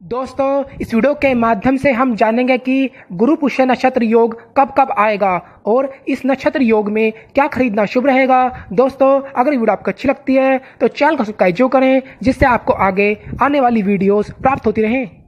दोस्तों, इस वीडियो के माध्यम से हम जानेंगे कि गुरु पुष्य नक्षत्र योग कब कब आएगा और इस नक्षत्र योग में क्या खरीदना शुभ रहेगा। दोस्तों, अगर वीडियो आपको अच्छी लगती है तो चैनल को सब्सक्राइब जो करें, जिससे आपको आगे आने वाली वीडियोस प्राप्त होती रहें।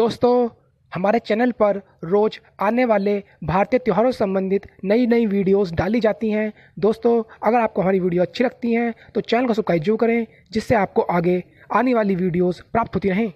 दोस्तों, हमारे चैनल पर रोज़ आने वाले भारतीय त्यौहारों संबंधित नई नई वीडियोस डाली जाती हैं। दोस्तों, अगर आपको हमारी वीडियो अच्छी लगती हैं तो चैनल को सब्सक्राइब ज़रूर करें, जिससे आपको आगे आने वाली वीडियोस प्राप्त होती रहें।